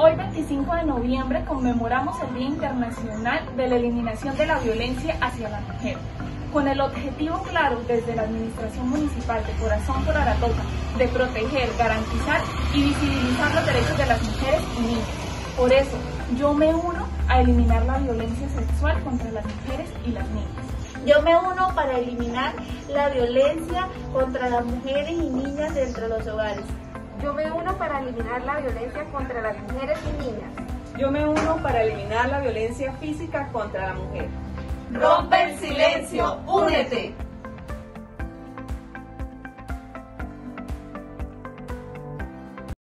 Hoy 25 de noviembre conmemoramos el Día Internacional de la Eliminación de la Violencia hacia la Mujer, con el objetivo claro desde la Administración Municipal de Corazón por Aratoca de proteger, garantizar y visibilizar los derechos de las mujeres y niñas. Por eso, yo me uno a eliminar la violencia sexual contra las mujeres y las niñas. Yo me uno para eliminar la violencia contra las mujeres y niñas dentro de los hogares. Yo me para eliminar la violencia contra las mujeres y niñas. Yo me uno para eliminar la violencia física contra la mujer. Rompe el silencio, únete.